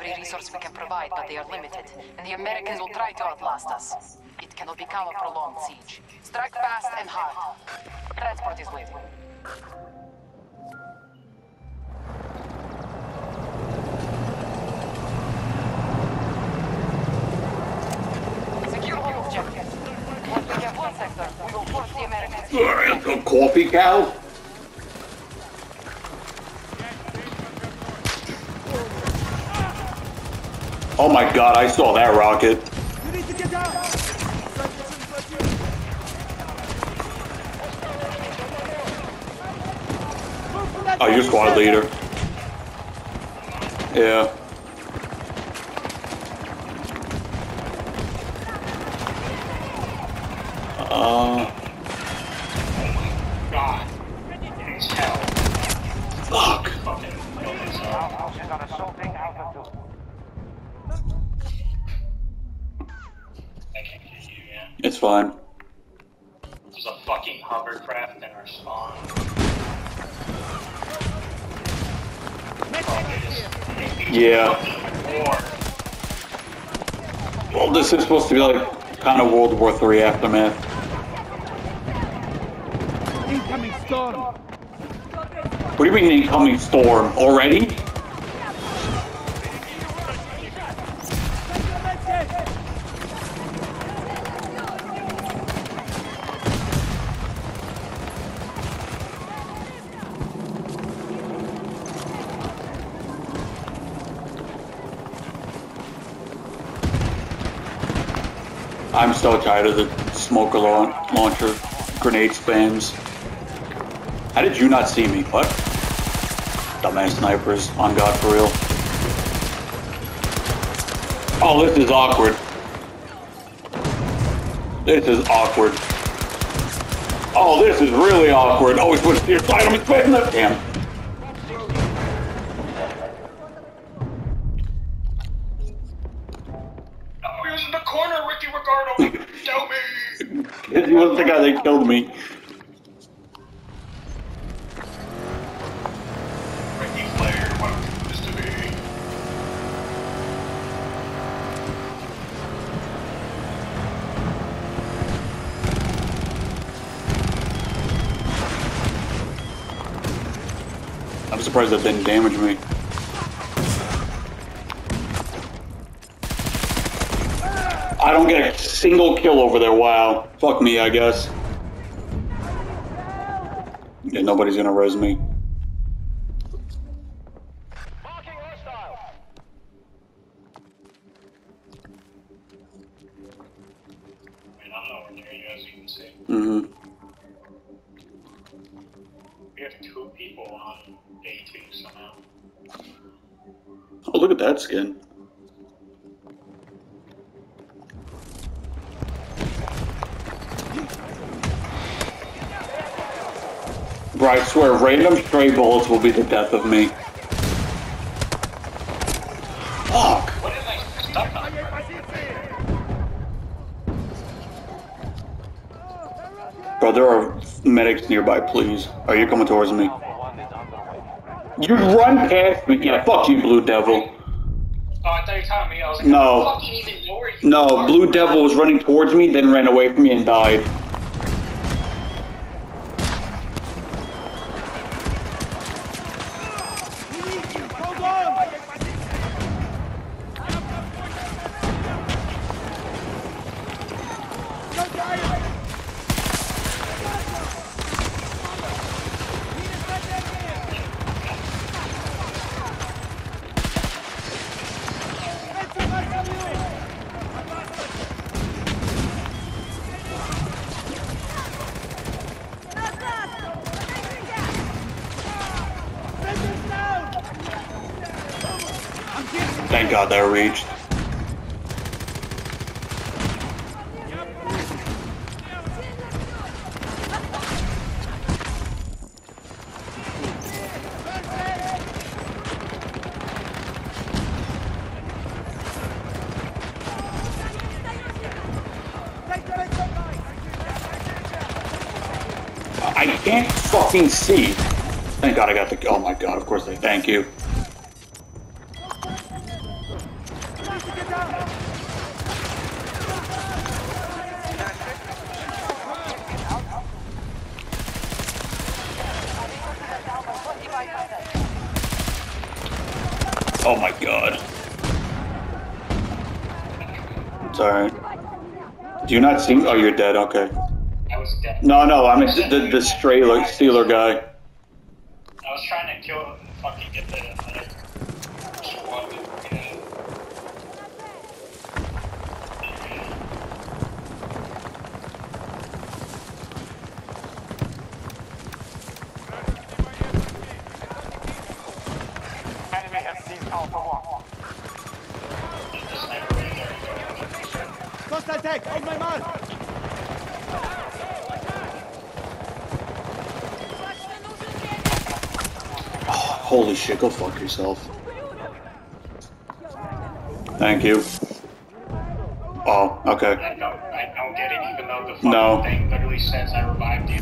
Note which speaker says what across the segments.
Speaker 1: every resource we can provide, but they are limited, and the Americans will try to outlast us. It cannot become a prolonged siege. Strike fast and hard. Transport is waiting. Secure all objectives. Once we have one sector, we will force the Americans.
Speaker 2: Coffee cow. Oh my god, I saw that rocket.
Speaker 3: You need to get out!
Speaker 2: Oh, you're squad leader. Yeah. Uh,
Speaker 4: God. It's hell.
Speaker 2: fuck.
Speaker 4: Fucking kill myself. I can't get you, man.
Speaker 2: It's fine.
Speaker 4: There's a fucking hovercraft in our spawn. Oh, they just- they beat
Speaker 2: Yeah. Well, this is supposed to be like kind of World War III aftermath.
Speaker 3: Incoming storm!
Speaker 2: What do you mean incoming storm? Already? I'm so tired of the smoker laun- launcher grenade spams. How did you not see me? What? Dumbass snipers on God for real. Oh, this is awkward. This is awkward. Oh, this is really awkward. Oh, he switched to your side. I'm expecting that. Damn. Wasn't the guy that killed me. I'm surprised that didn't damage me. I don't get a single kill over there. Wow. Fuck me, I guess. Yeah, nobody's gonna res me.
Speaker 4: I mean, I'm nowhere near you, as you can see.
Speaker 2: hmm
Speaker 4: We have two people on A2 somehow.
Speaker 2: Oh, look at that skin. Swear, random stray bullets will be the death of me. Fuck! Bro, there are medics nearby, please. Oh, are you coming towards me? You run past me. Yeah, fuck you, Blue Devil.
Speaker 4: Oh, I thought you were telling me. I was like,
Speaker 2: No. No. Blue Devil was running towards me, then ran away from me and died.
Speaker 3: Hold on! Don't die!
Speaker 2: That reached. I can't fucking see. Thank God I got the. Oh my God! Of course they. Thank you. Do you not see Oh, you're dead. Okay.
Speaker 4: I was dead.
Speaker 2: No, no, I'm the, the, the Strailer, Steeler guy.
Speaker 4: I was trying to kill him and fucking get the other squad. Yeah.
Speaker 1: Enemy has seized Alpha 1.
Speaker 4: The sniper right there.
Speaker 3: First attack on my mark.
Speaker 2: Holy shit, go fuck yourself. Thank you. Oh, okay.
Speaker 4: I don't, I don't get it, even though the fucking
Speaker 2: No.
Speaker 4: thing literally says I revived you.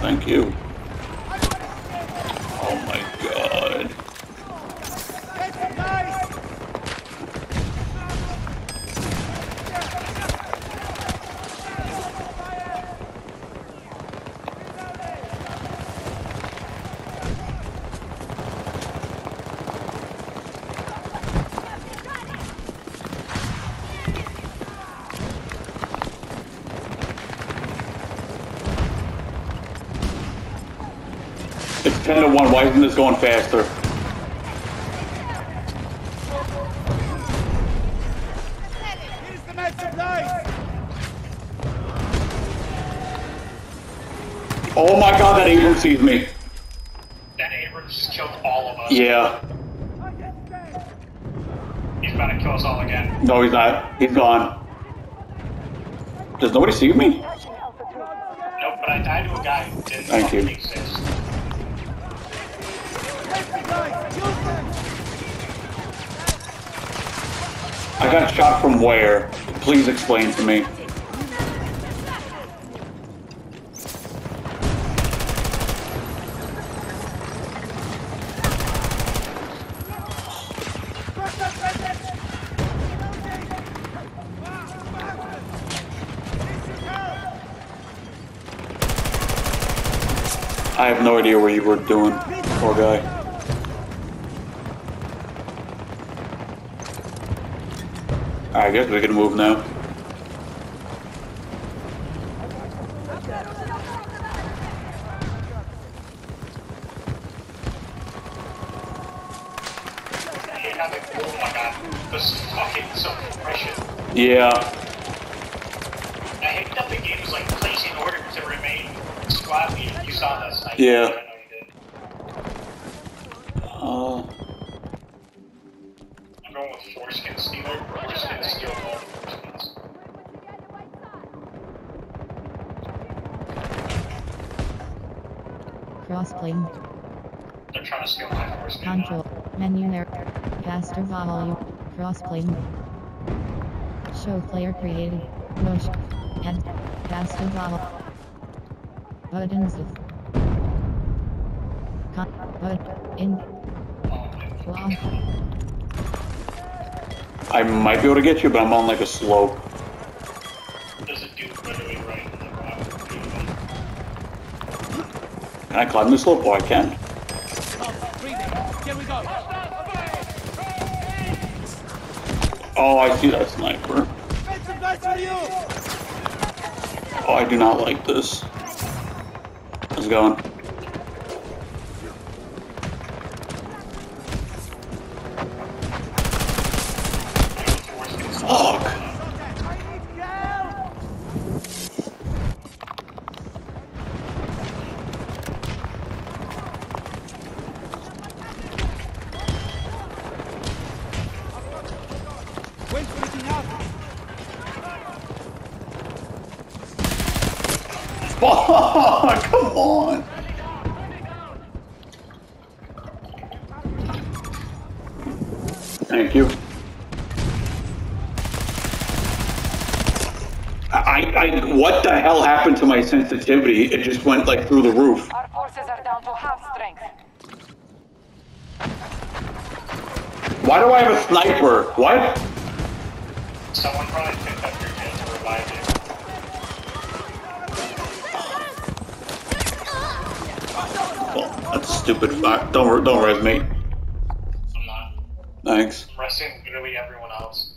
Speaker 2: Thank you. Oh my god.
Speaker 3: Get some guys.
Speaker 2: It's 10 to 1. Why isn't this going faster?
Speaker 3: Here's the med supplies.
Speaker 2: Oh my god, that Abram sees me.
Speaker 4: That Abrams just killed all of us.
Speaker 2: Yeah.
Speaker 4: He's about to kill us all again.
Speaker 2: No, he's not. He's gone. Does nobody see me?
Speaker 4: Nope, but I died to a guy who didn't
Speaker 2: Thank you.
Speaker 4: exist.
Speaker 2: I got shot from where? Please explain to me. I have no idea what you were doing. Poor guy. I guess we can move now.
Speaker 4: I hate how they, my god, this is fucking suppression.
Speaker 2: Yeah.
Speaker 4: I hate that the game is like placing orders to remain squad leader. You saw.
Speaker 2: Yeah.
Speaker 4: I know you did.
Speaker 2: Uh,
Speaker 4: I'm going with foreskin stealer. Foreskin steal all foreskins.
Speaker 5: Crossplane.
Speaker 4: They're trying to steal my foreskin.
Speaker 5: Control. Menu there. Faster volume. Crossplane. Show player created. Push. And. Faster volume. Buttons of. Con. But. In. Off.
Speaker 2: I might be able to get you, but I'm on like a slope. I climb this slope? Oh, I can. Oh, I see that sniper. Oh, I do not like this. How's it going? Fuck, come on. Thank you. I, I, what the hell happened to my sensitivity? It just went like through the roof.
Speaker 1: Our forces are down to half strength.
Speaker 2: Why do I have a sniper? What?
Speaker 4: Someone probably picked up your kid to revive you.
Speaker 2: Oh, that's stupid. Fuck. Don't, don't res me. Thanks.
Speaker 4: I'm resting literally everyone else.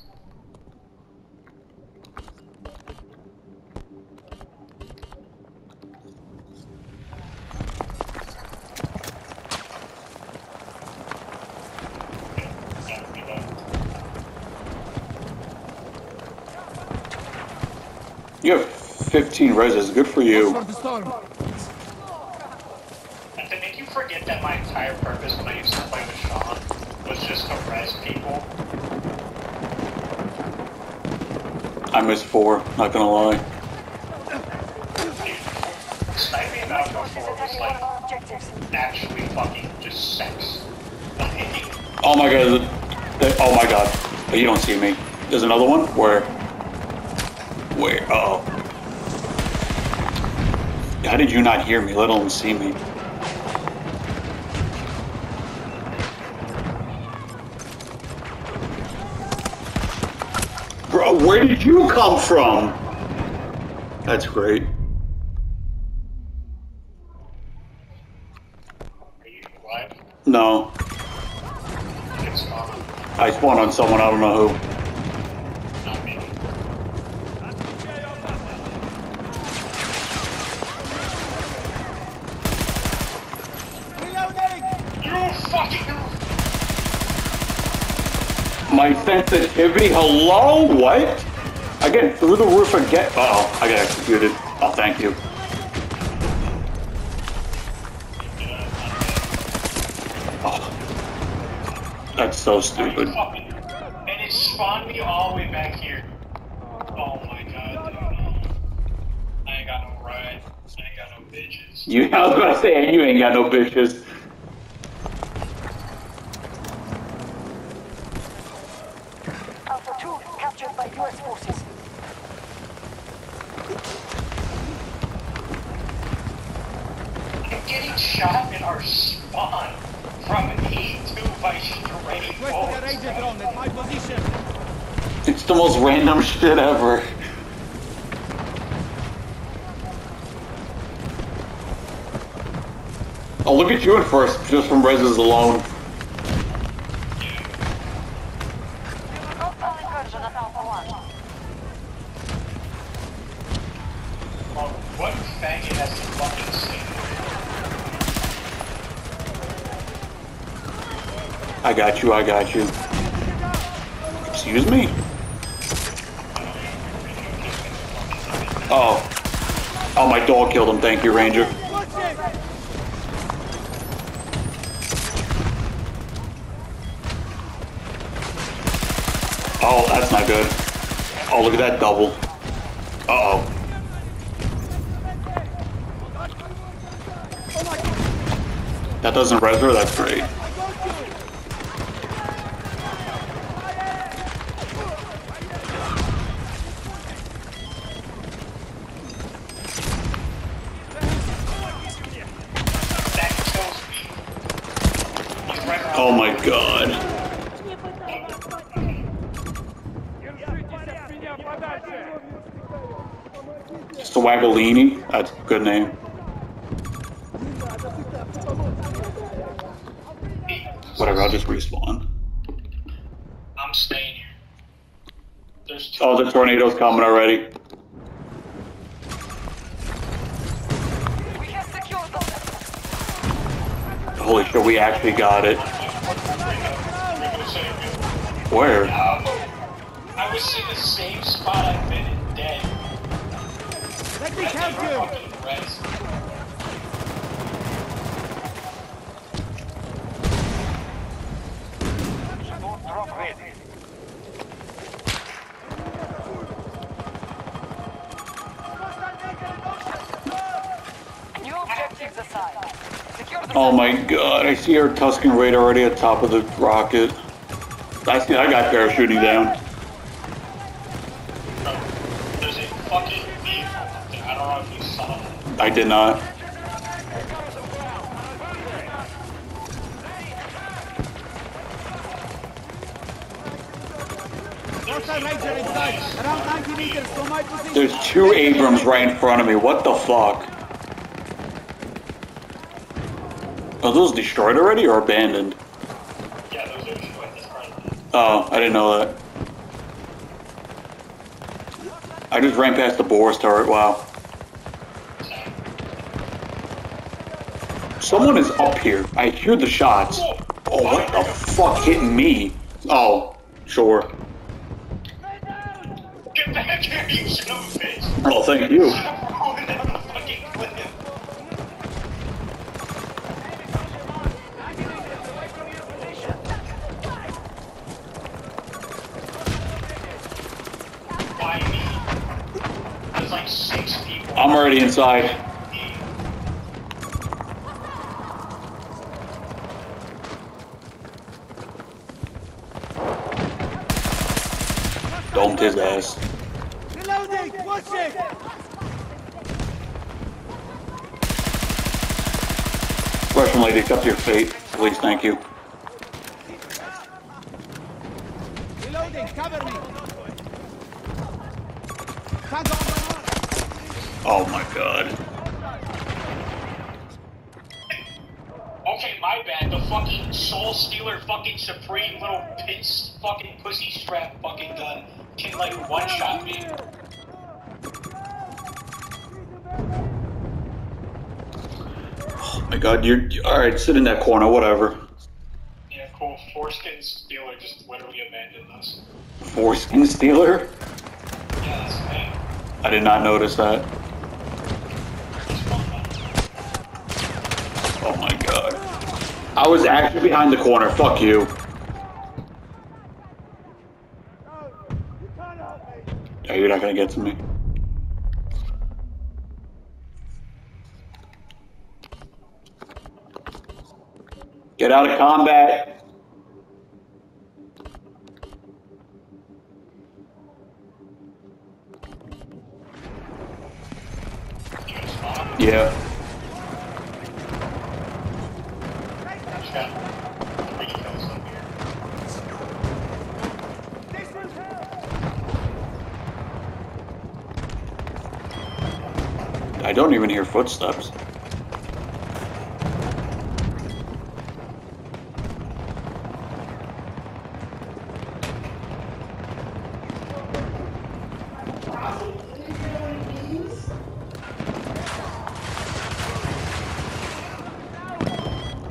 Speaker 2: You have 15 reses. Good for you.
Speaker 3: For the storm.
Speaker 4: And to make you forget that my purpose when I used to play with Sean was just to res people,
Speaker 2: I missed four. Not gonna lie.
Speaker 4: dude, sniping out before was like actually fucking just sex.
Speaker 2: Oh my god. Oh my god. You don't see me. There's another one? Where? Where? Uh oh. How did you not hear me, let alone see me? Where did you come from? That's great. No, I spawned on someone, I don't know who.
Speaker 4: not me.
Speaker 3: Reloading!
Speaker 4: You fucking
Speaker 2: My sensitivity, hello? What? Again, through the roof again. Uh oh, I got executed. Oh, thank you. Oh. That's so stupid.
Speaker 4: And it spawned me all the way back here. Oh my god, dude. I ain't got no ride. I ain't got no bitches.
Speaker 2: You, I was gonna say, and you ain't got no bitches.
Speaker 6: U.S. forces.
Speaker 4: I'm getting shot in our spawn from E2 by stray
Speaker 3: Request a
Speaker 4: bullets.
Speaker 3: ranger drone at my position.
Speaker 2: It's the most random shit ever. Oh, look at you in first, just from reses alone.
Speaker 6: Hostile incursion at Alpha 1.
Speaker 4: Oh, what faggot has to fucking say?
Speaker 2: I got you, I got you. Excuse me? Oh. Oh, my dog killed him, thank you, Ranger. Oh, that's not good. Oh, look at that double. Uh-oh. That doesn't res her, that's great.
Speaker 4: That kills me. He's right around.
Speaker 2: Oh my god. Swagolini? That's a good name. Whatever, I'll just respawn.
Speaker 4: I'm staying here. There's.
Speaker 2: Oh, the tornado's coming already.
Speaker 6: We have secured them.
Speaker 2: Holy shit, we actually got it. Where?
Speaker 4: I was in the same spot I've been in dead.
Speaker 3: Let me
Speaker 4: Right
Speaker 3: help you!
Speaker 4: fucking res.
Speaker 6: New objectives assigned. Secure the
Speaker 2: Oh my god, I see our Tusken Raider already at top of the rocket. I see that guy parachuting down.
Speaker 4: I
Speaker 2: did not.
Speaker 3: Hostile ranger inside. Around 90 meters from my position.
Speaker 2: There's two Abrams right in front of me. What the fuck? Are those destroyed already or abandoned? Oh, I didn't know that. I just ran past the Boris turret, wow. Someone is up here. I hear the shots. Oh, what the fuck hitting me? Oh, sure.
Speaker 4: Get back here, you son of a bitch!
Speaker 2: Oh, thank you.
Speaker 4: Rolling down the fucking cliff. Why me? There's like six people.
Speaker 2: I'm already inside. Domed his ass.
Speaker 3: Reloading! Watch it!
Speaker 2: Russian lady, accept your fate. Please, thank you.
Speaker 3: Reloading! Cover me!
Speaker 2: Oh my god.
Speaker 4: Okay, my bad. The fucking Soul Stealer fucking Supreme little piss fucking pussy strap fucking gun like one shot me.
Speaker 2: Oh my god, you're alright, sit in that corner, whatever.
Speaker 4: Yeah, cool. Foreskin Stealer just literally abandoned us.
Speaker 2: Foreskin stealer?
Speaker 4: Yeah.
Speaker 2: I did not notice that. Oh my god. I was actually behind the corner, fuck you. You're not gonna get to me. Get out of combat. Yeah.
Speaker 4: He's got three kills up here.
Speaker 3: This will help!
Speaker 2: I don't even hear footsteps.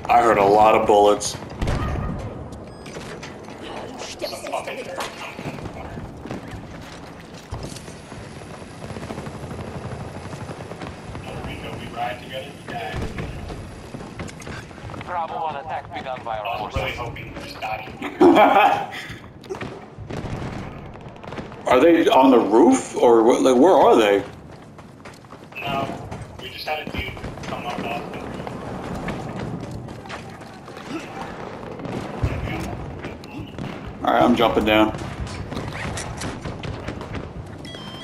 Speaker 2: I heard a lot of bullets.
Speaker 4: Some fucking jerk. Rico, we ride together, we die.
Speaker 7: Bravo 1 attack begun by
Speaker 4: I
Speaker 7: our
Speaker 4: was
Speaker 7: forces.
Speaker 4: really hoping you just died.
Speaker 2: Are they on the roof or what, like where are they?
Speaker 4: No, we just had a dude come up off the roof.
Speaker 2: All right, I'm jumping down.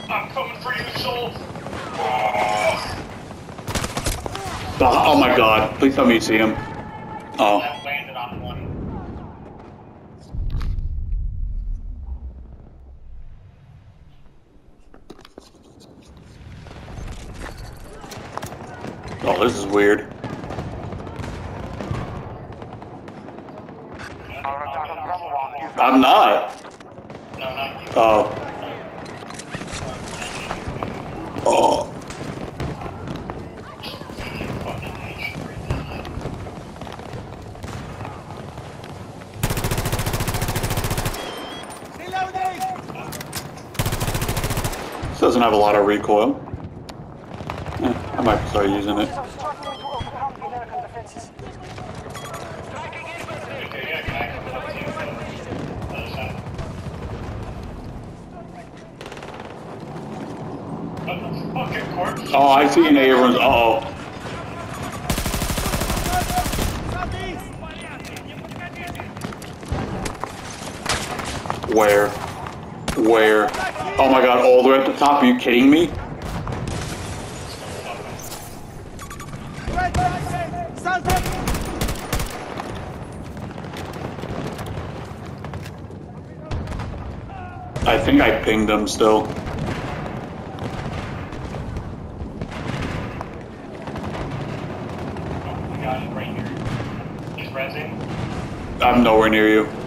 Speaker 4: I'm coming for you, soul.
Speaker 2: Oh, oh my god! Please tell me you see him. Oh,
Speaker 4: That landed on one.
Speaker 2: Oh, this is weird.
Speaker 7: Our attack on Bravo 1 is
Speaker 2: I'm not.
Speaker 4: No, not you.
Speaker 2: Oh. Oh.
Speaker 4: Fucking hate you right now.
Speaker 3: Reloading!
Speaker 2: This doesn't have a lot of recoil. Start using it.
Speaker 4: Oh.
Speaker 2: Oh, I see an Abrams. Uh oh. Where? Where? Oh my god, all the way at the top. Are you kidding me? Think I pinged them still.
Speaker 4: Oh my god, he's right here. He's rezzing.
Speaker 2: I'm nowhere near you.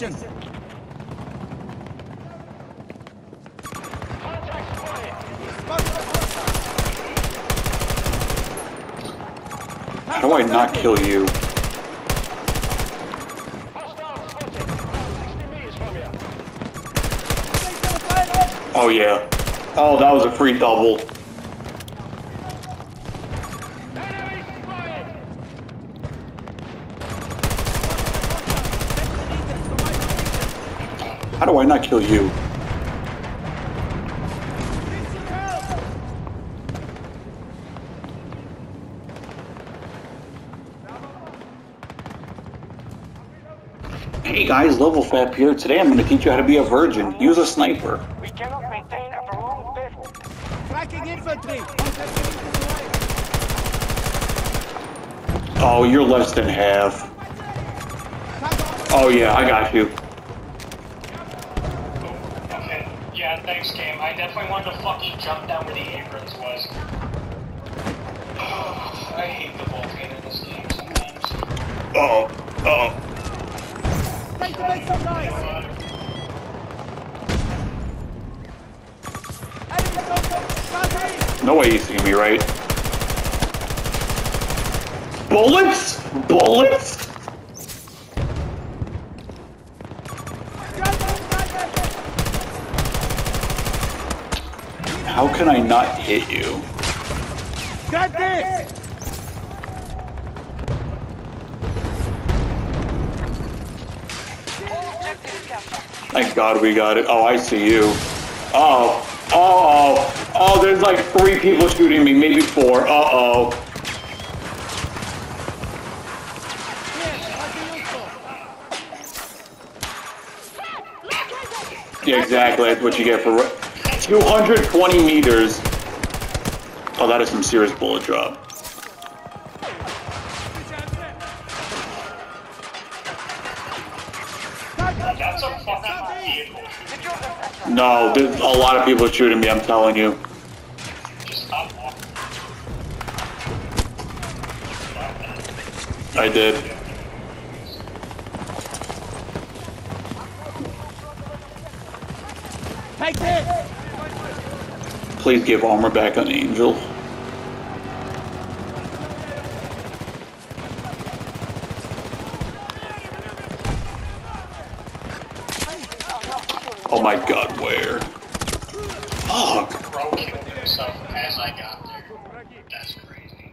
Speaker 3: Position!
Speaker 2: How do I not kill you? Oh yeah. Oh, that was a free double. How do I not kill you? Hey guys, Level Fap here. Today I'm going to teach you how to be a virgin. Use a sniper.
Speaker 7: We cannot maintain a prolonged battle.
Speaker 3: Tracking infantry! 130 meters away!
Speaker 2: Oh, you're less than half. Oh yeah, I got you.
Speaker 4: Okay. Yeah, thanks, game. I definitely wanted to fucking jump down where the Abrams was. I hate the volcano in this game sometimes.
Speaker 2: Oh, oh.
Speaker 3: Time to make some noise! Enemy contact! Southeast!
Speaker 2: No way you see me, right? Bullets? Bullets? How can I not hit you?
Speaker 3: Got this!
Speaker 2: Thank God we got it. Oh, I see you. Oh, oh, oh, oh, there's like three people shooting me, maybe four. Uh-oh. Yeah, exactly. That's what you get for 220 meters. Oh, that is some serious bullet drop. No, a lot of people shooting me, I'm telling you. I did.
Speaker 3: Take this!
Speaker 2: Please give armor back on Angel. Oh my god, where? Fuck.
Speaker 4: Bro killed himself as I got there. That's crazy.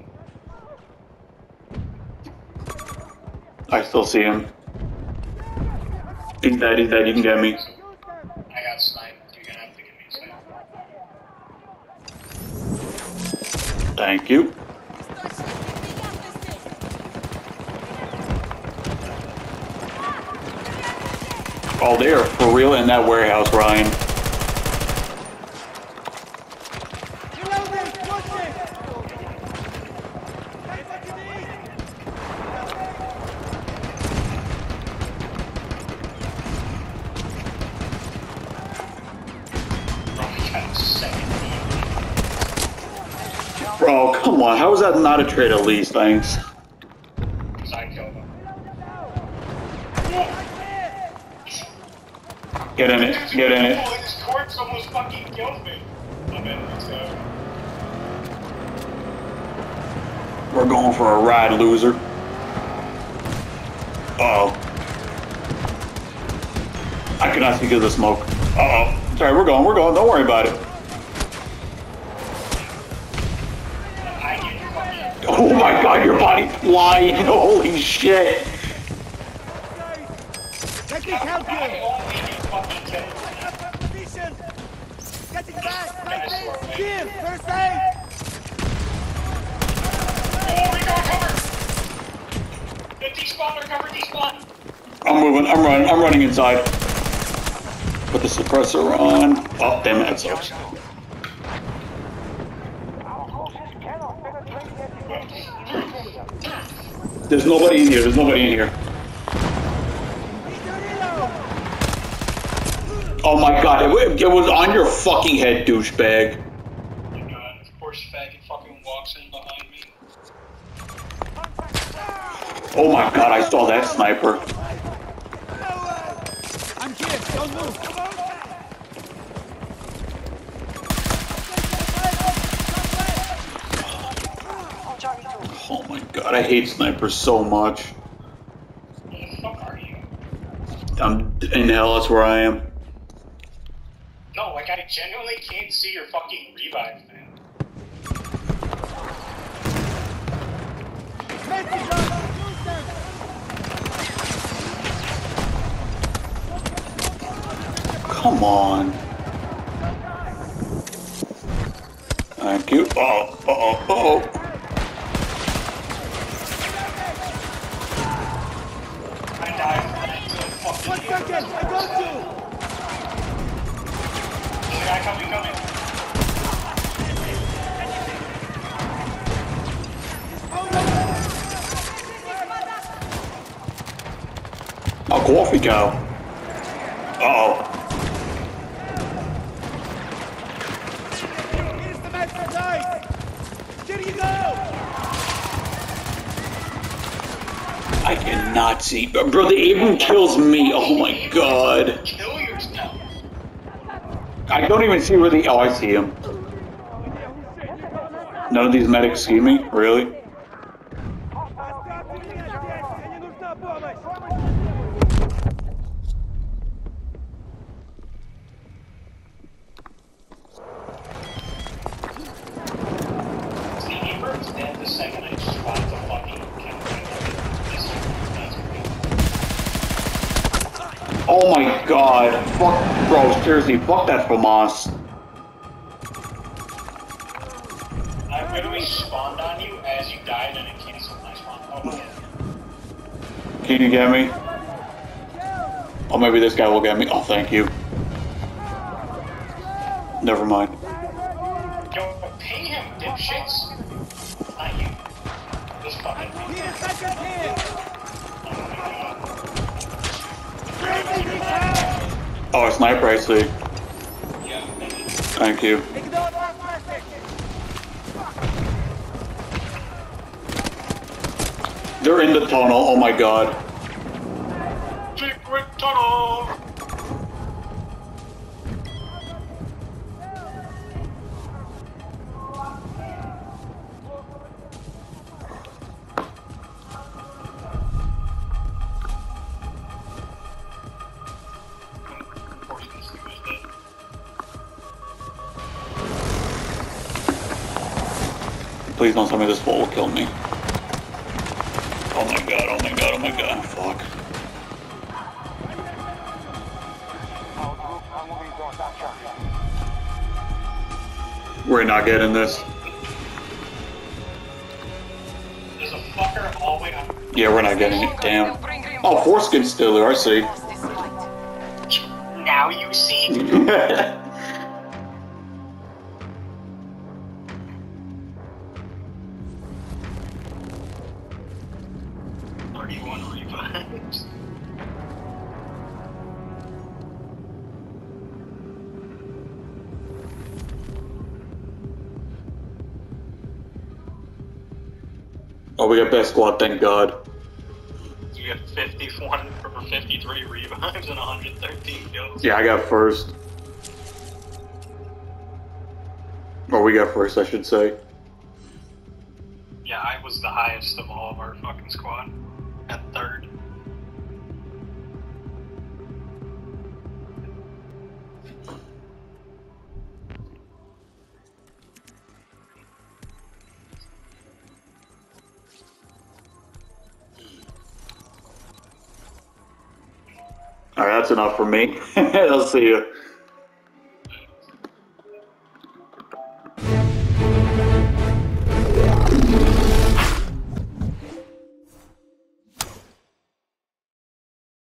Speaker 2: I still see him. He's dead, he's dead, you can get me.
Speaker 4: I got sniped. You're gonna have to give me a second.
Speaker 2: Thank you. Oh, they are for real in that warehouse, Ryan. That not a trade at least? Thanks. Get in it. Get in it.
Speaker 4: Killed.
Speaker 2: We're going for a ride, loser. Uh oh. I cannot see of the smoke. Uh oh. Sorry, we're going. We're going. Don't worry about it. Oh my god, your body's flying. Holy shit.
Speaker 3: Let me help
Speaker 4: I
Speaker 3: you!
Speaker 4: get fucking killed.
Speaker 3: Up my position! Getting back! Take
Speaker 4: Yes,
Speaker 3: this! Here! First aid!
Speaker 4: Oh, we got cover! Get despawn or cover despawn!
Speaker 2: I'm moving. I'm running. I'm running inside. Put the suppressor on. Oh, damn it. That sucks. There's nobody in here. There's nobody in here. Oh my god, it, it was on your fucking head, douchebag.
Speaker 4: Oh my god, of course faggot fucking walks in behind me.
Speaker 2: Oh my god, I saw that sniper.
Speaker 3: I'm here. Don't move.
Speaker 2: Oh my god, I hate snipers so much.
Speaker 4: Where the fuck are you?
Speaker 2: I'm in hell, that's where I am.
Speaker 4: No, like I genuinely can't see your fucking revive, man.
Speaker 2: Come on. Thank you. Oh, oh, oh.
Speaker 4: I died into the fucking
Speaker 3: One second. I got you.
Speaker 4: There's a guy coming, coming.
Speaker 2: A coffee cow. Uh-oh.
Speaker 3: Here's the match for guys. Here you go.
Speaker 2: I see. Bro, the even kills me. Oh my god. I don't even see where the. Oh, I see him. None of these medics see me? Really? Oh my god. Fuck. Bro, seriously, fuck that FAMAS.
Speaker 4: I literally spawned on you as you died and it canceled my spawn. Oh.
Speaker 2: Can you get me? Oh, maybe this guy will get me. Oh, thank you. Never mind. Sniper, I see.
Speaker 4: Thank you.
Speaker 2: They're in the tunnel. Oh my god.
Speaker 4: Secret tunnel!
Speaker 2: Please don't tell me this fool will kill me. Oh my god, oh my god, oh my god. Ah, fuck.
Speaker 7: Our group are moving towards action.
Speaker 2: We're not getting this.
Speaker 4: There's a fucker all the way up.
Speaker 2: Yeah, we're not getting it. Damn. Oh, foreskin stealer, I see.
Speaker 4: Now you see.
Speaker 2: oh, we got best squad, thank god.
Speaker 4: You get 51 or 53 revives and 113 kills.
Speaker 2: Yeah, I got first. Or we got first, I should say.
Speaker 4: Yeah, I was the highest of all of our fucking squad.
Speaker 2: That's enough for me. I'll see you.